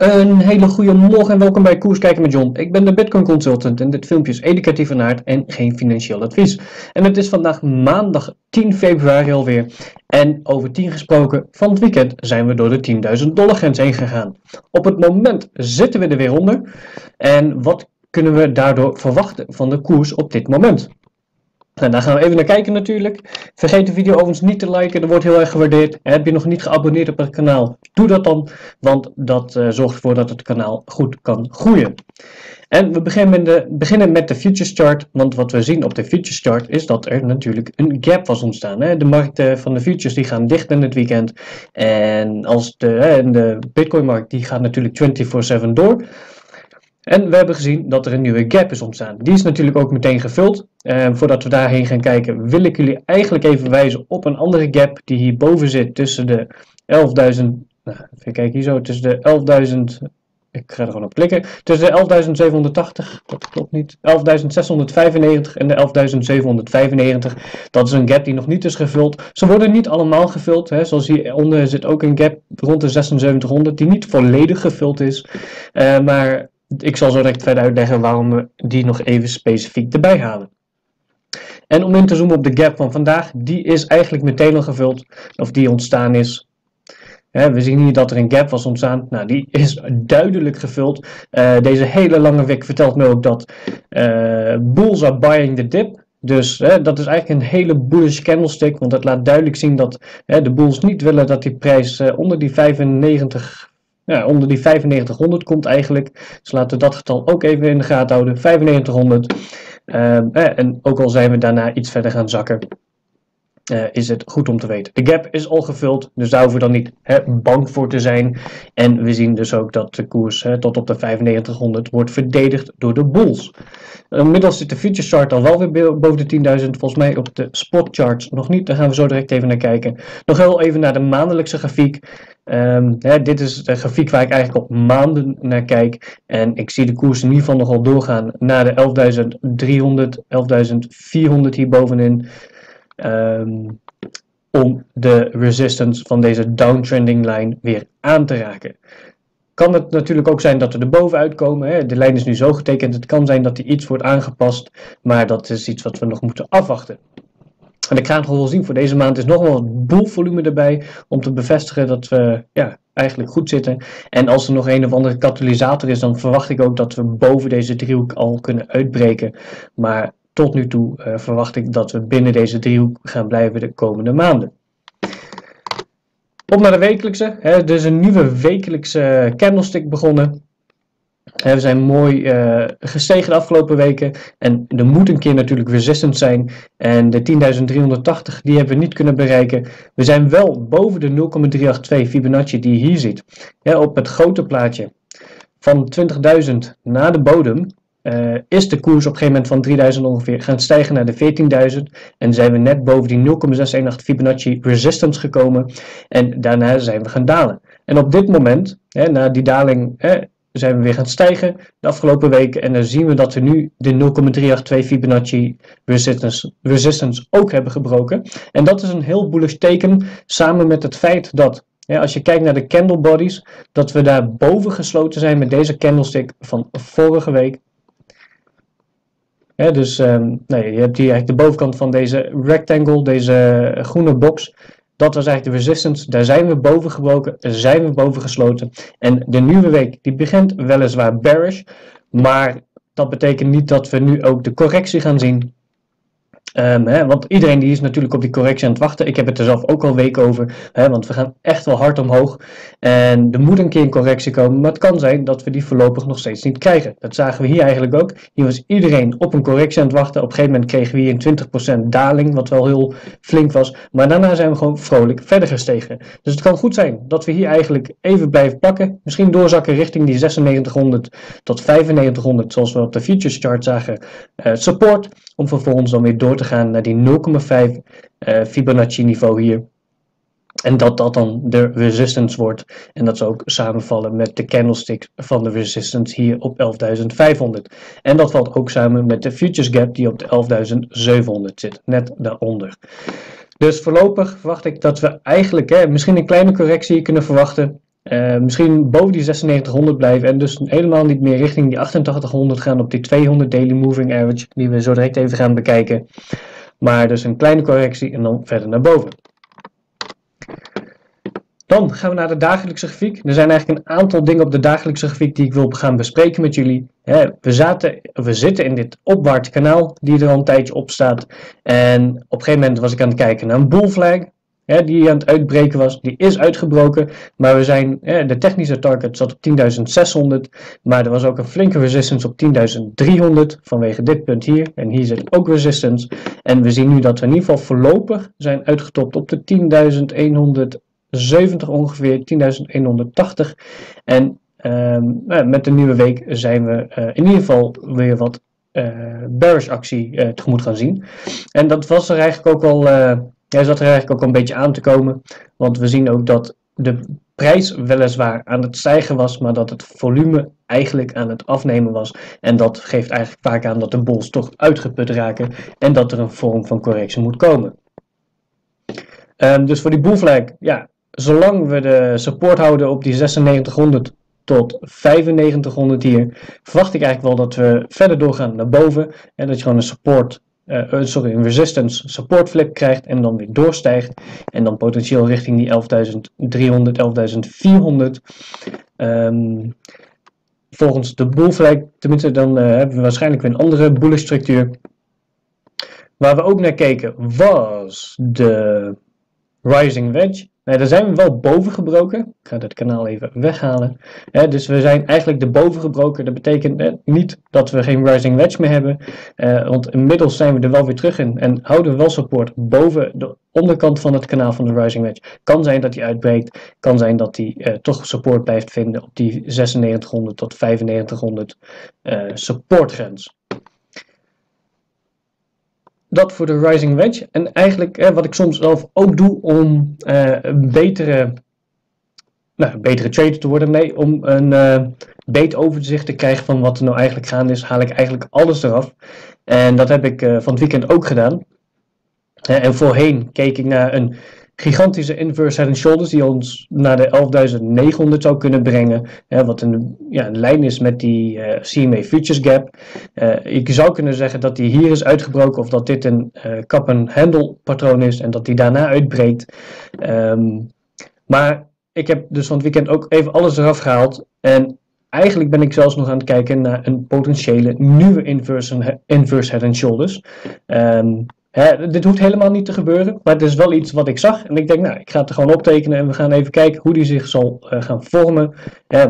Een hele goede morgen en welkom bij Koers Kijken met John. Ik ben de Bitcoin Consultant en dit filmpje is educatief van aard en geen financieel advies. En het is vandaag maandag 10 februari alweer. En over 10 gesproken, van het weekend zijn we door de 10.000 dollar grens heen gegaan. Op het moment zitten we er weer onder. En wat kunnen we daardoor verwachten van de koers op dit moment? En daar gaan we even naar kijken natuurlijk. Vergeet de video overigens niet te liken, dat wordt heel erg gewaardeerd. Heb je nog niet geabonneerd op het kanaal, doe dat dan, want dat uh, zorgt ervoor dat het kanaal goed kan groeien. En we beginnen met, de, beginnen met de futures chart, want wat we zien op de futures chart is dat er natuurlijk een gap was ontstaan. Hè? De markten van de futures die gaan dicht in het weekend en als de, hè, de bitcoin markt die gaat natuurlijk 24-7 door. En we hebben gezien dat er een nieuwe gap is ontstaan. Die is natuurlijk ook meteen gevuld. Uh, voordat we daarheen gaan kijken, wil ik jullie eigenlijk even wijzen op een andere gap die hierboven zit tussen de 11.000. Nou, even kijken hier zo, tussen de 11.000. Ik ga er gewoon op klikken. Tussen de 11.780, dat klopt niet. 11.695 en de 11.795. Dat is een gap die nog niet is gevuld. Ze worden niet allemaal gevuld. Hè. Zoals hieronder zit ook een gap rond de 7600 die niet volledig gevuld is. Uh, maar ik zal zo direct verder uitleggen waarom we die nog even specifiek erbij halen. En om in te zoomen op de gap van vandaag, die is eigenlijk meteen al gevuld, of die ontstaan is. we zien hier dat er een gap was ontstaan. Nou, die is duidelijk gevuld. Uh, deze hele lange week vertelt me ook dat uh, bulls are buying the dip. Dus dat is eigenlijk een hele bullish candlestick, want dat laat duidelijk zien dat de bulls niet willen dat die prijs uh, onder die 95 ja, onder die 9500 komt eigenlijk. Dus laten we dat getal ook even in de gaten houden. 9500. Ehm, eh, en ook al zijn we daarna iets verder gaan zakken. Uh, is het goed om te weten. De gap is al gevuld, dus daar hoeven we dan niet hè, bang voor te zijn. En we zien dus ook dat de koers hè, tot op de 9500 wordt verdedigd door de bulls. Inmiddels zit de future chart al wel weer boven de 10.000. Volgens mij op de spot charts nog niet. Daar gaan we zo direct even naar kijken. Nog heel even naar de maandelijkse grafiek. Um, hè, dit is de grafiek waar ik eigenlijk op maanden naar kijk. En ik zie de koers in ieder geval nogal doorgaan naar de 11.300, 11.400 hier bovenin. Um, om de resistance van deze downtrending lijn weer aan te raken. Kan het natuurlijk ook zijn dat we er bovenuit komen. Hè? De lijn is nu zo getekend. Het kan zijn dat die iets wordt aangepast. Maar dat is iets wat we nog moeten afwachten. En ik ga het gewoon zien. Voor deze maand is nog wel wat boelvolume erbij. Om te bevestigen dat we ja, eigenlijk goed zitten. En als er nog een of andere katalysator is. Dan verwacht ik ook dat we boven deze driehoek al kunnen uitbreken. Maar tot nu toe uh, verwacht ik dat we binnen deze driehoek gaan blijven de komende maanden. Op naar de wekelijkse. Hè, dus een nieuwe wekelijkse candlestick begonnen. We zijn mooi uh, gestegen de afgelopen weken. En er moet een keer natuurlijk resistant zijn. En de 10.380 die hebben we niet kunnen bereiken. We zijn wel boven de 0,382 Fibonacci die je hier ziet. op het grote plaatje van 20.000 naar de bodem. Uh, is de koers op een gegeven moment van 3000 ongeveer gaan stijgen naar de 14.000. En zijn we net boven die 0,618 Fibonacci resistance gekomen. En daarna zijn we gaan dalen. En op dit moment, hè, na die daling, hè, zijn we weer gaan stijgen de afgelopen weken. En dan zien we dat we nu de 0,382 Fibonacci resistance, ook hebben gebroken. En dat is een heel bullish teken, samen met het feit dat als je kijkt naar de candle bodies, dat we daar boven gesloten zijn met deze candlestick van vorige week dus um, nee, je hebt hier eigenlijk de bovenkant van deze rectangle, deze groene box. Dat was eigenlijk de resistance. Daar zijn we boven gebroken, zijn we boven gesloten. En de nieuwe week die begint weliswaar bearish. Maar dat betekent niet dat we nu ook de correctie gaan zien. Hè, want iedereen die is natuurlijk op die correctie aan het wachten. Ik heb het er zelf ook al weken over. Hè, want we gaan echt wel hard omhoog. En er moet een keer een correctie komen. Maar het kan zijn dat we die voorlopig nog steeds niet krijgen. Dat zagen we hier eigenlijk ook. Hier was iedereen op een correctie aan het wachten. Op een gegeven moment kregen we hier een 20% daling. Wat wel heel flink was. Maar daarna zijn we gewoon vrolijk verder gestegen. Dus het kan goed zijn dat we hier eigenlijk even blijven pakken. Misschien doorzakken richting die 9600 tot 9500. Zoals we op de futures chart zagen. Uh, support. Om vervolgens dan weer door te gaan naar die 0,5 uh, eh, Fibonacci niveau hier. En dat dat dan de resistance wordt. En dat ze ook samenvallen met de candlestick van de resistance hier op 11.500. En dat valt ook samen met de futures gap die op de 11.700 zit. Net daaronder. Dus voorlopig verwacht ik dat we eigenlijk hè, misschien een kleine correctie kunnen verwachten. Uh, misschien boven die 9600 blijven en dus helemaal niet meer richting die 8800 gaan op die 200 daily moving average die we zo direct even gaan bekijken. Maar dus een kleine correctie en dan verder naar boven. Dan gaan we naar de dagelijkse grafiek. Er zijn eigenlijk een aantal dingen op de dagelijkse grafiek die ik wil gaan bespreken met jullie. We, zaten, we zitten in dit opwaartse kanaal die er al een tijdje op staat. En op een gegeven moment was ik aan het kijken naar een bull die aan het uitbreken was, die is uitgebroken. Maar we zijn, de technische target zat op 10.600. Maar er was ook een flinke resistance op 10.300 vanwege dit punt hier. En hier zit ook resistance. En we zien nu dat we in ieder geval voorlopig zijn uitgetopt op de 10.100. 70 ongeveer, 10.180. En um, met de nieuwe week zijn we uh, in ieder geval weer wat uh, bearish actie uh, tegemoet gaan zien. En dat was er eigenlijk ook wel, hij zat er eigenlijk ook een beetje aan te komen. Want we zien ook dat de prijs weliswaar aan het stijgen was, maar dat het volume eigenlijk aan het afnemen was. En dat geeft eigenlijk vaak aan dat de bols toch uitgeput raken en dat er een vorm van correctie moet komen. Um, dus voor die bullflag, ja, zolang we de support houden op die 9600 tot 9500 hier, verwacht ik eigenlijk wel dat we verder doorgaan naar boven. En dat je gewoon een support, uh, sorry, een resistance support flip krijgt en dan weer doorstijgt. En dan potentieel richting die 11.300, 11.400. Um, volgens de bull flag, tenminste dan uh, hebben we waarschijnlijk weer een andere bullish structuur. Waar we ook naar keken was de rising wedge. Nee, daar zijn we wel boven gebroken. Ik ga dit kanaal even weghalen. dus we zijn eigenlijk de boven gebroken. Dat betekent niet dat we geen rising wedge meer hebben. Uh, want inmiddels zijn we er wel weer terug in. En houden we wel support boven de onderkant van het kanaal van de rising wedge. Kan zijn dat die uitbreekt. Kan zijn dat die uh, toch support blijft vinden op die 9600 tot 9500 uh, supportgrens dat voor de Rising Wedge. En eigenlijk wat ik soms zelf ook doe om uh, een betere, nou, betere trader te worden. Nee, om een uh, beter overzicht te krijgen van wat er nou eigenlijk gaande is, haal ik eigenlijk alles eraf. En dat heb ik uh, van het weekend ook gedaan. en voorheen keek ik naar een gigantische inverse head and shoulders die ons naar de 11.900 zou kunnen brengen. Hè, wat een, ja, een lijn is met die uh, eh, CMA Futures Gap. Uh, ik zou kunnen zeggen dat die hier is uitgebroken of dat dit een uh, eh, cup-and-handle patroon is en dat die daarna uitbreekt. Um, maar ik heb dus van het weekend ook even alles eraf gehaald. En eigenlijk ben ik zelfs nog aan het kijken naar een potentiële nieuwe inverse, inverse head and shoulders. Um, dit hoeft helemaal niet te gebeuren, maar het is wel iets wat ik zag. En ik denk, nou, ik ga het gewoon optekenen en we gaan even kijken hoe die zich zal uh, gaan vormen.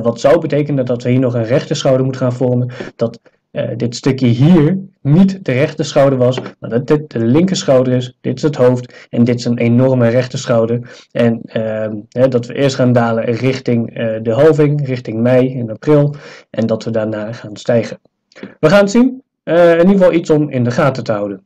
wat zou betekenen dat we hier nog een rechte schouder moeten gaan vormen. Dat uh, dit stukje hier niet de rechte schouder was, maar dat dit de linker schouder is. Dit is het hoofd en dit is een enorme rechte schouder. En uh, dat we eerst gaan dalen richting uh, de halving, richting mei en april. En dat we daarna gaan stijgen. We gaan het zien. in ieder geval iets om in de gaten te houden.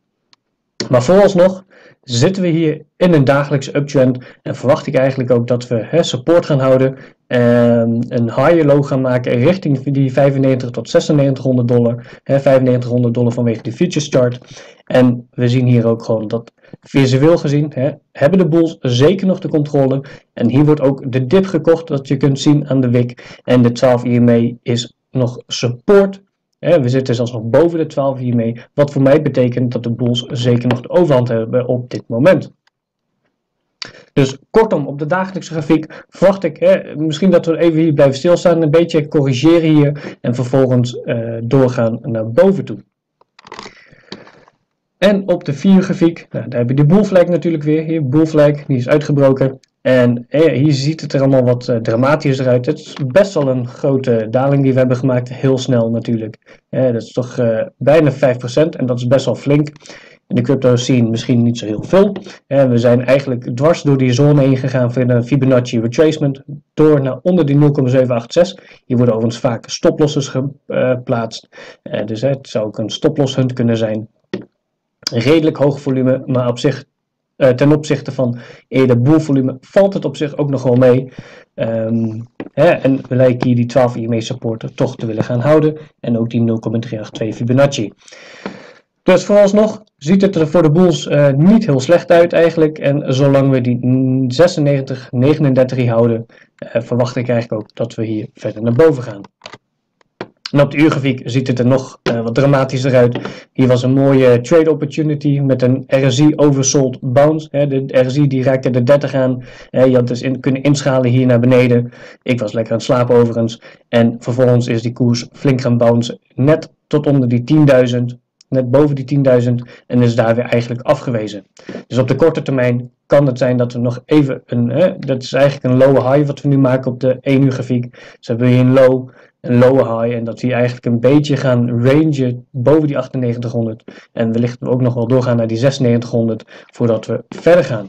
Maar vooralsnog zitten we hier in een dagelijkse uptrend en verwacht ik eigenlijk ook dat we hè, support gaan houden en een higher low gaan maken richting die 95 tot 9600 dollar, hè, 9500 dollar vanwege de futures chart. En we zien hier ook gewoon dat visueel gezien hè, hebben de bulls zeker nog de controle en hier wordt ook de dip gekocht dat je kunt zien aan de wick en de 12 EMA is nog support we zitten zelfs nog boven de 12 hiermee, wat voor mij betekent dat de Bulls zeker nog de overhand hebben op dit moment. Dus kortom, op de dagelijkse grafiek verwacht ik hè, misschien dat we even hier blijven stilstaan, een beetje corrigeren hier en vervolgens uh, doorgaan naar boven toe. En op de vier grafiek, nou, daar heb je de boelvlek natuurlijk weer. Hier, boelvlek, die is uitgebroken. En hier ziet het er allemaal wat uh, dramatischer uit. Het is best wel een grote daling die we hebben gemaakt. Heel snel natuurlijk. dat is toch bijna 5% en dat is best wel flink. In de crypto scene misschien niet zo heel veel. we zijn eigenlijk dwars door die zone heen gegaan voor een Fibonacci retracement. Door naar onder die 0,786. Hier worden overigens vaak stoplosses geplaatst. Dus het zou ook een stoploss hunt kunnen zijn redelijk hoog volume, maar op zich uh, ten opzichte van eerder boelvolume valt het op zich ook nog wel mee. Um, hè, en we lijken hier die 12 IMA supporter toch te willen gaan houden. En ook die 0,382 Fibonacci. Dus vooralsnog ziet het er voor de Bulls uh, niet heel slecht uit eigenlijk. En zolang we die 96, 39 houden, uh, verwacht ik eigenlijk ook dat we hier verder naar boven gaan. En op de uurgrafiek ziet het er nog uh, wat dramatischer uit. Hier was een mooie trade opportunity met een RSI oversold bounce. Hè, de RSI die raakte de 30 aan. Hè, je had dus in, kunnen inschalen hier naar beneden. Ik was lekker aan het slapen overigens. En vervolgens is die koers flink gaan bounce. Net tot onder die 10.000 net boven die 10.000 en is daar weer eigenlijk afgewezen. Dus op de korte termijn kan het zijn dat we nog even een, hè, dat is eigenlijk een low high wat we nu maken op de 1 uur grafiek. Dus hebben we hier een low, low high en dat we eigenlijk een beetje gaan rangen boven die 9800 en wellicht we ook nog wel doorgaan naar die 9600 voordat we verder gaan.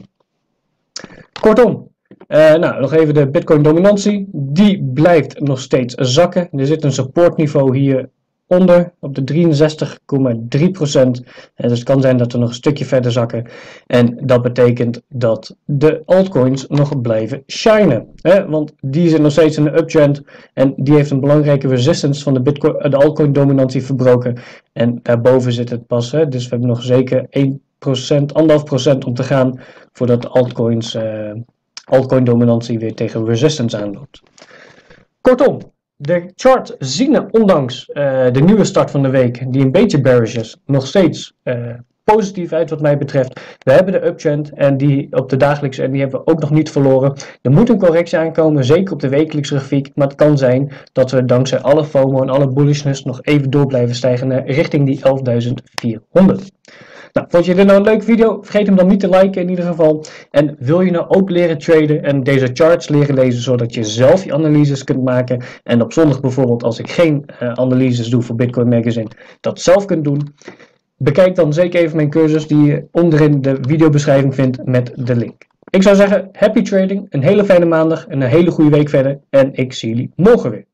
Kortom, uh, nou, nog even de Bitcoin dominantie. Die blijft nog steeds zakken. Er zit een supportniveau hier onder op de 63,3%. Dus het kan zijn dat we nog een stukje verder zakken. En dat betekent dat de altcoins nog blijven shinen. Hè? Want die zitten nog steeds in de uptrend. En die heeft een belangrijke resistance van de, Bitcoin, de altcoin dominantie verbroken. En daarboven zit het pas. Hè? Dus we hebben nog zeker 1%, 1,5% om te gaan voordat de altcoins, altcoin dominantie weer tegen resistance aanloopt. Kortom, de charts zien ondanks uh, de nieuwe start van de week, die een beetje bearish is, nog steeds uh, positief uit wat mij betreft. We hebben de uptrend en die op de dagelijkse en die hebben we ook nog niet verloren. Er moet een correctie aankomen, zeker op de wekelijkse grafiek. Maar het kan zijn dat we dankzij alle FOMO en alle bullishness nog even door blijven stijgen naar richting die 11.400. Nou, vond je dit nou een leuke video? Vergeet hem dan niet te liken in ieder geval. En wil je nou ook leren traden en deze charts leren lezen, zodat je zelf je analyses kunt maken. En op zondag bijvoorbeeld, als ik geen uh, analyses doe voor Bitcoin Magazine, dat zelf kunt doen. Bekijk dan zeker even mijn cursus die je onderin de videobeschrijving vindt met de link. Ik zou zeggen, happy trading, een hele fijne maandag en een hele goede week verder. En ik zie jullie morgen weer.